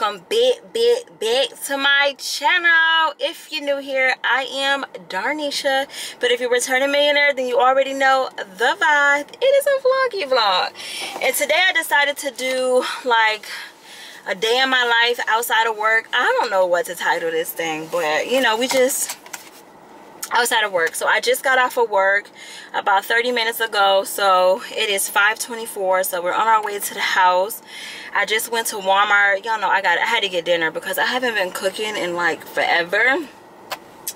welcome back back back to my channel. If you're new here i am darnisha. But if you're returning millionaire then you already know the vibe. It is a vloggy vlog. And today i decided to do like a day in my life outside of work. I don't know what to title this thing but you know we just outside of work. So i just got off of work about 30 minutes ago. So it is 5:24. so we're on our way to the house. I just went to walmart. Y'all know i got i had to get dinner because i haven't been cooking in like forever.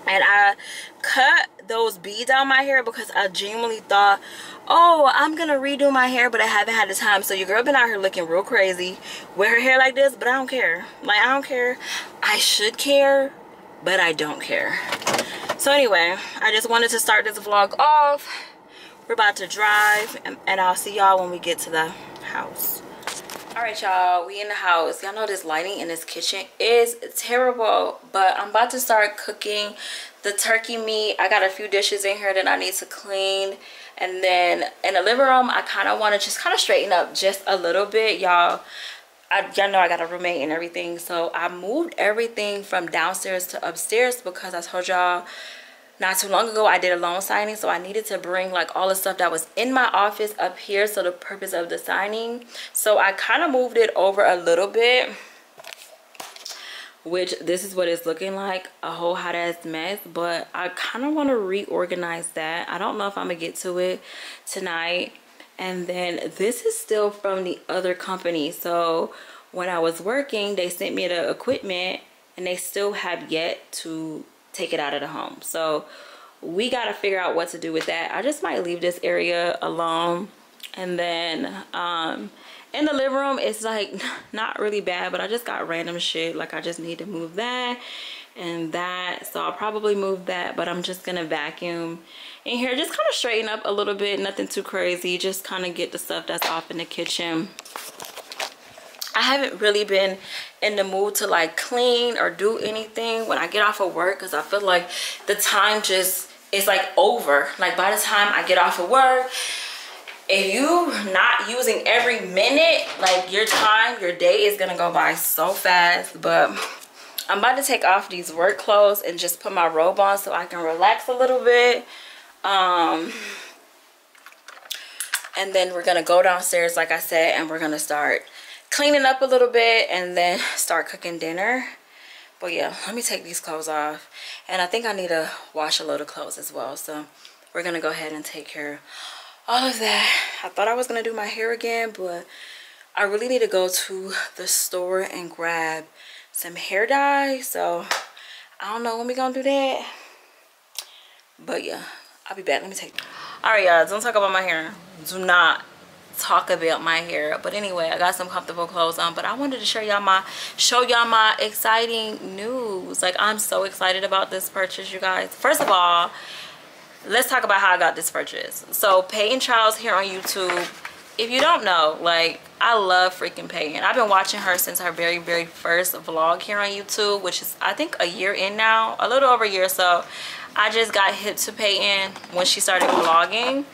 And i cut those beads out my hair because i genuinely thought oh i'm gonna redo my hair but i haven't had the time. So your girl been out here looking real crazy with her hair like this but i don't care. Like i don't care. I should care but i don't care. So anyway i just wanted to start this vlog off. We're about to drive and, and i'll see y'all when we get to the house. All right y'all we in the house. Y'all know this lighting in this kitchen is terrible but i'm about to start cooking the turkey meat. I got a few dishes in here that i need to clean and then in the living room i kind of want to just kind of straighten up just a little bit y'all y'all know I got a roommate and everything so I moved everything from downstairs to upstairs because I told y'all not too long ago I did a loan signing so I needed to bring like all the stuff that was in my office up here so the purpose of the signing. So I kind of moved it over a little bit which this is what it's looking like a whole hot ass mess but I kind of want to reorganize that. I don't know if I'm gonna get to it tonight and then this is still from the other company. So when I was working they sent me the equipment and they still have yet to take it out of the home. So we got to figure out what to do with that. I just might leave this area alone. And then um in the living room it's like not really bad but I just got random shit. Like I just need to move that and that. So I'll probably move that but I'm just gonna vacuum in here just kind of straighten up a little bit nothing too crazy just kind of get the stuff that's off in the kitchen. I haven't really been in the mood to like clean or do anything when I get off of work because I feel like the time just is like over. Like by the time I get off of work if you not using every minute like your time your day is gonna go by so fast. But I'm about to take off these work clothes and just put my robe on so I can relax a little bit. Um, and then we're going to go downstairs, like I said, and we're going to start cleaning up a little bit and then start cooking dinner. But yeah, let me take these clothes off. And I think I need to wash a load of clothes as well. So we're going to go ahead and take care of all of that. I thought I was going to do my hair again, but I really need to go to the store and grab some hair dye so i don't know when we're gonna do that but yeah i'll be back. Let me take all right y'all. Don't talk about my hair. Do not talk about my hair. But anyway i got some comfortable clothes on but i wanted to show y'all my show y'all my exciting news. Like i'm so excited about this purchase you guys. First of all let's talk about how i got this purchase. So peyton charles here on youtube. If you don't know like I love freaking Peyton. I've been watching her since her very, very first vlog here on YouTube, which is, I think, a year in now. A little over a year so. I just got hit to Peyton when she started vlogging.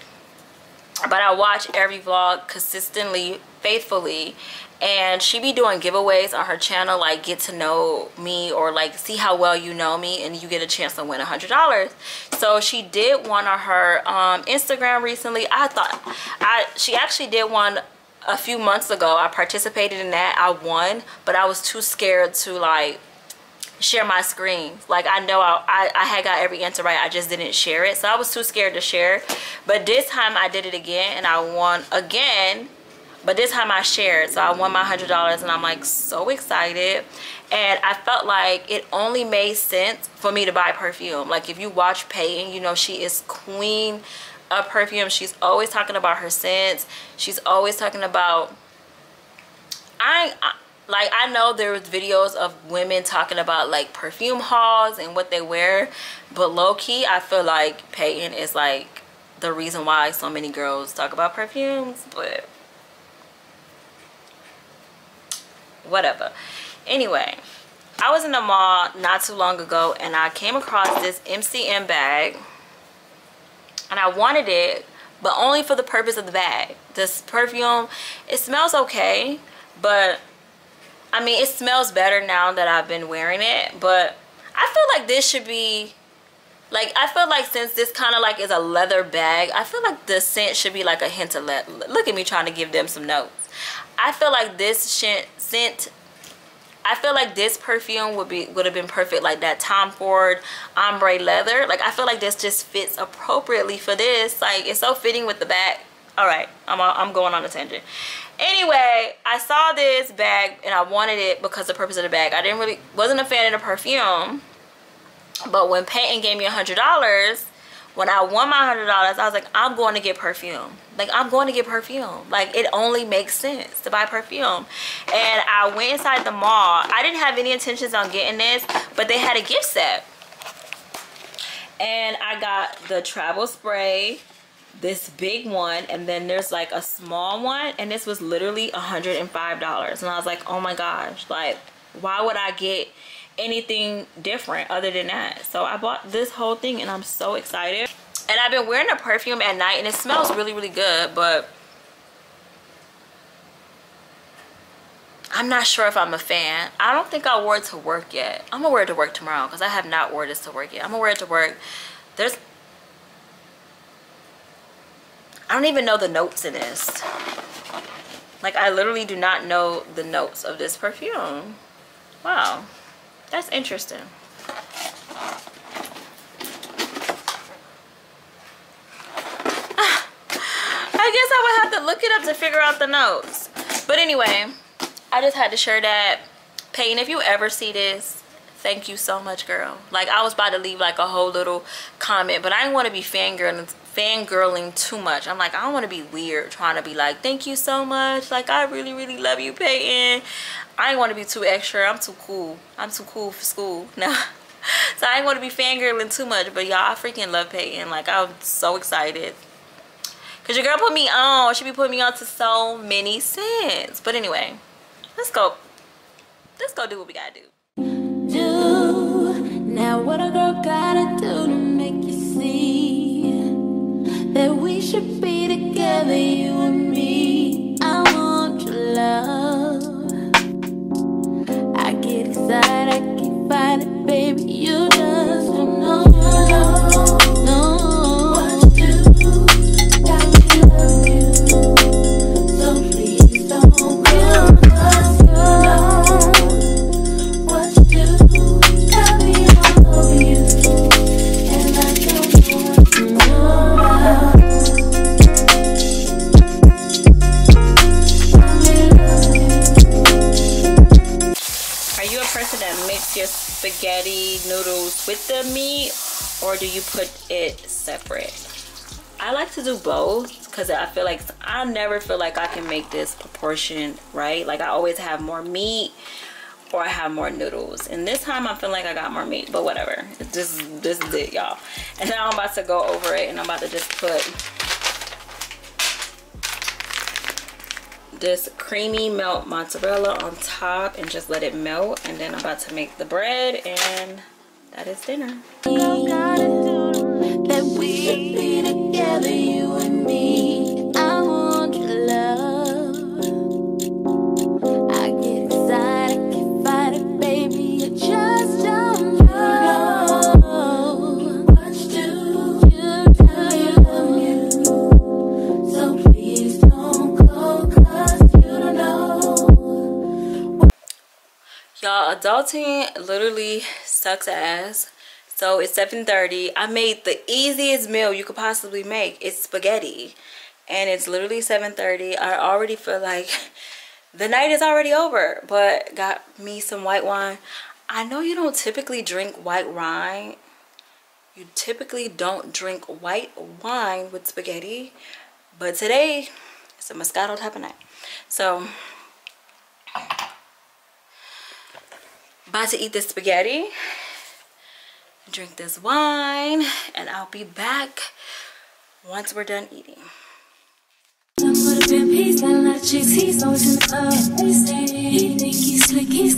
But I watch every vlog consistently, faithfully. And she be doing giveaways on her channel, like get to know me or like see how well you know me and you get a chance to win a $100. So she did one on her um, Instagram recently. I thought, I she actually did one a few months ago i participated in that. I won but i was too scared to like share my screen. Like i know I, I, I had got every answer right i just didn't share it. So i was too scared to share. But this time i did it again and i won again. But this time i shared. So i won my hundred dollars and i'm like so excited. And i felt like it only made sense for me to buy perfume. Like if you watch Peyton you know she is queen a perfume. She's always talking about her scents. She's always talking about I, I like I know there was videos of women talking about like perfume hauls and what they wear but low-key I feel like Peyton is like the reason why so many girls talk about perfumes but whatever. Anyway I was in the mall not too long ago and I came across this MCM bag and I wanted it but only for the purpose of the bag this perfume it smells okay but I mean, it smells better now that I've been wearing it, but I feel like this should be like I feel like since this kind of like is a leather bag, I feel like the scent should be like a hint of leather. Look at me trying to give them some notes. I feel like this scent I feel like this perfume would be would have been perfect like that Tom Ford ombre leather. Like I feel like this just fits appropriately for this. Like it's so fitting with the bag. All right, I'm I'm going on a tangent. Anyway, I saw this bag and I wanted it because the purpose of the bag. I didn't really wasn't a fan of the perfume. But when Peyton gave me a hundred dollars, when I won my hundred dollars, I was like, I'm going to get perfume. Like I'm going to get perfume. Like it only makes sense to buy perfume. And I went inside the mall. I didn't have any intentions on getting this, but they had a gift set. And I got the travel spray, this big one, and then there's like a small one, and this was literally $105. And I was like, oh my gosh, like why would I get anything different other than that. So i bought this whole thing and i'm so excited. And i've been wearing a perfume at night and it smells really really good but i'm not sure if i'm a fan. I don't think i wore it to work yet. I'm gonna wear it to work tomorrow because i have not worn this to work yet. I'm gonna wear it to work. There's i don't even know the notes in this. Like i literally do not know the notes of this perfume. Wow that's interesting. Ah, I guess I would have to look it up to figure out the notes. But anyway, I just had to share that. Peyton, if you ever see this, thank you so much, girl. Like, I was about to leave, like, a whole little comment, but I didn't want to be fangirling, fangirling too much. I'm like, I don't want to be weird trying to be like, thank you so much. Like, I really, really love you, Peyton. I ain't want to be too extra. I'm too cool. I'm too cool for school. No. so I ain't want to be fangirling too much. But y'all, I freaking love Peyton. Like, I'm so excited. Because your girl put me on. She be putting me on to so many sins. But anyway, let's go. Let's go do what we gotta do. Do now what a girl should be together, you and me. I want your love I can't find it, baby. You I never feel like I can make this proportion right. Like I always have more meat or I have more noodles. And this time I feel like I got more meat, but whatever. This, this is it, y'all. And now I'm about to go over it and I'm about to just put this creamy melt mozzarella on top and just let it melt and then I'm about to make the bread and that is dinner. Literally sucks ass. So it's 7:30. i made the easiest meal you could possibly make. It's spaghetti. And it's literally 7:30. i already feel like the night is already over but got me some white wine. I know you don't typically drink white wine. You typically don't drink white wine with spaghetti. But today it's a moscato type of night. So about to eat this spaghetti drink this wine and I'll be back once we're done eating He's got a lot of chicks, he's always in the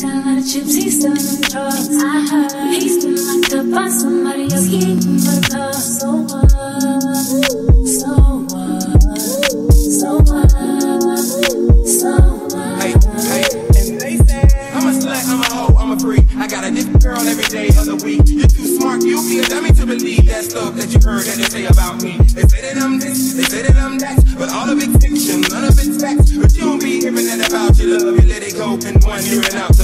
a lot of chips, drugs. I heard he's been locked up by somebody else, he ain't love. So what?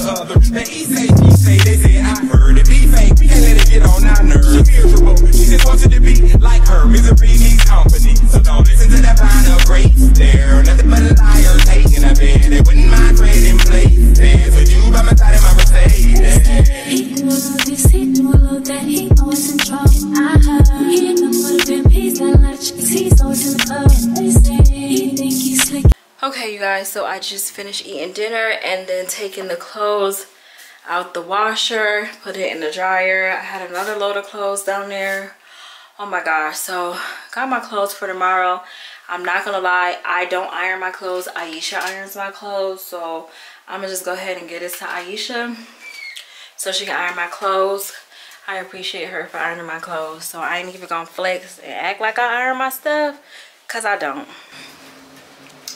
The other. Now he say, he say, they say I heard it be fake, we can't let it get on our nerves. She miserable, she just wants you to be like her. Misery needs company, so don't listen to that vine of grace. There, nothing but liars hating a bed. They wouldn't mind trading places with you by my side in my Mercedes. Knew this, all that. He guys, so I just finished eating dinner and then taking the clothes out the washer, put it in the dryer. I had another load of clothes down there. Oh my gosh, so got my clothes for tomorrow. I'm not gonna lie, I don't iron my clothes. Aisha irons my clothes, so I'm gonna just go ahead and get this to Aisha so she can iron my clothes. I appreciate her for ironing my clothes, so I ain't even gonna flex and act like I iron my stuff, cause I don't.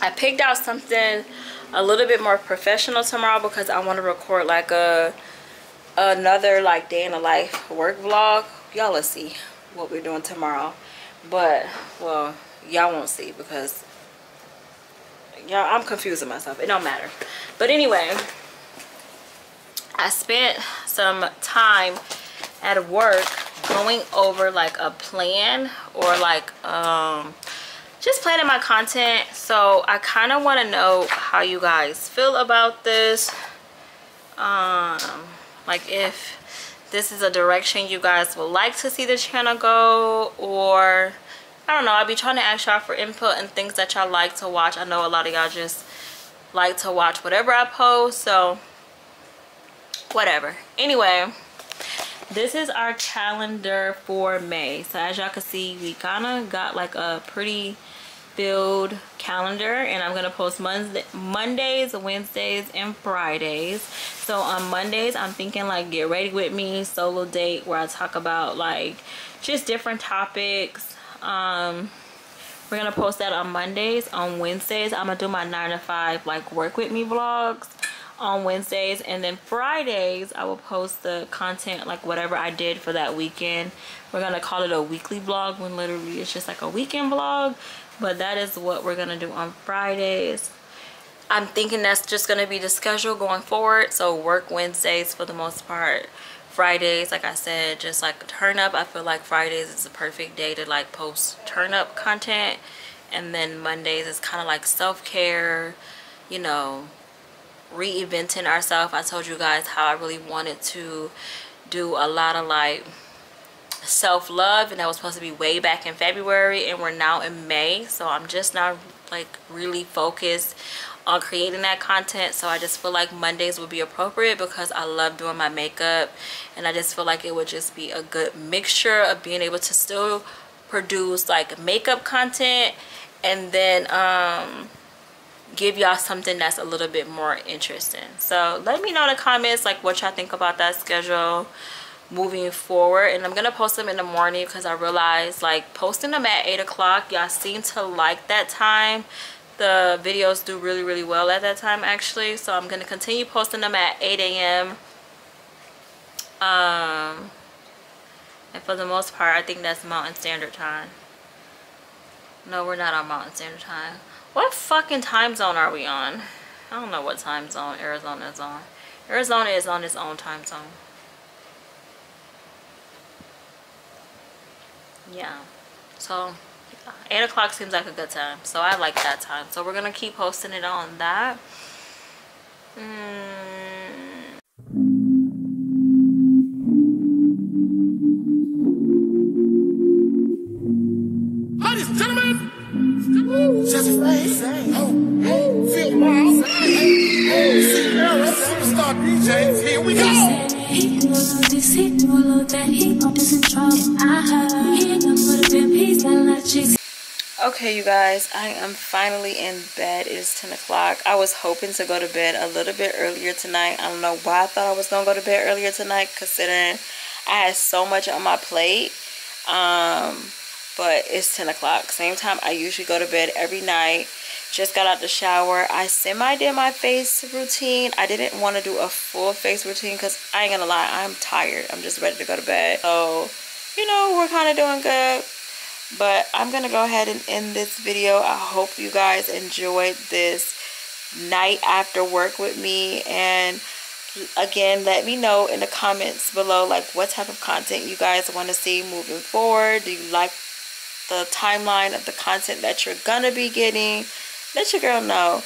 I picked out something a little bit more professional tomorrow because I want to record like a another like day in the life work vlog. Y'all will see what we're doing tomorrow. But well, y'all won't see because y'all I'm confusing myself. It don't matter. But anyway, I spent some time at work going over like a plan or like um just planning my content so i kind of want to know how you guys feel about this. Um like if this is a direction you guys would like to see the channel go or i don't know i'll be trying to ask y'all for input and things that y'all like to watch. I know a lot of y'all just like to watch whatever i post so whatever. Anyway this is our calendar for may. So as y'all can see we kind of got like a pretty filled calendar and I'm gonna post Monday, Mondays, Wednesdays, and Fridays. So on Mondays, I'm thinking like get ready with me solo date where I talk about like just different topics. Um, we're gonna post that on Mondays. On Wednesdays, I'm gonna do my nine to five like work with me vlogs on Wednesdays and then Fridays I will post the content like whatever I did for that weekend we're gonna call it a weekly vlog when literally it's just like a weekend vlog but that is what we're gonna do on Fridays. I'm thinking that's just gonna be the schedule going forward so work Wednesdays for the most part. Fridays like I said just like turn up I feel like Fridays is a perfect day to like post turn up content. And then Mondays is kind of like self-care you know reinventing ourselves. I told you guys how I really wanted to do a lot of like self-love and that was supposed to be way back in February and we're now in May. So I'm just not like really focused on creating that content. So I just feel like Mondays would be appropriate because I love doing my makeup and I just feel like it would just be a good mixture of being able to still produce like makeup content and then um give y'all something that's a little bit more interesting. So let me know in the comments like what y'all think about that schedule moving forward and i'm gonna post them in the morning because i realized like posting them at eight o'clock y'all seem to like that time. The videos do really really well at that time actually so i'm gonna continue posting them at 8 a.m um and for the most part i think that's mountain standard time. No we're not on mountain standard time. What fucking time zone are we on? I don't know what time zone arizona is on. Arizona is on its own time zone yeah so 8 o'clock seems like a good time so i like that time so we're gonna keep posting it on that mm. Ladies and gentlemen, just oh, hey, Phil Miles, hey, hey, see Era, superstar DJs, here we go. He knew all this, he knew all that. He always in trouble. I okay you guys i am finally in bed. It is 10 o'clock. I was hoping to go to bed a little bit earlier tonight. I don't know why i thought i was gonna go to bed earlier tonight considering i had so much on my plate. Um but it's 10 o'clock. Same time i usually go to bed every night. Just got out the shower. I semi did my face routine. I didn't want to do a full face routine because i ain't gonna lie i'm tired. I'm just ready to go to bed. So you know we're kind of doing good but i'm gonna go ahead and end this video. I hope you guys enjoyed this night after work with me. And again let me know in the comments below like what type of content you guys want to see moving forward. Do you like the timeline of the content that you're gonna be getting? Let your girl know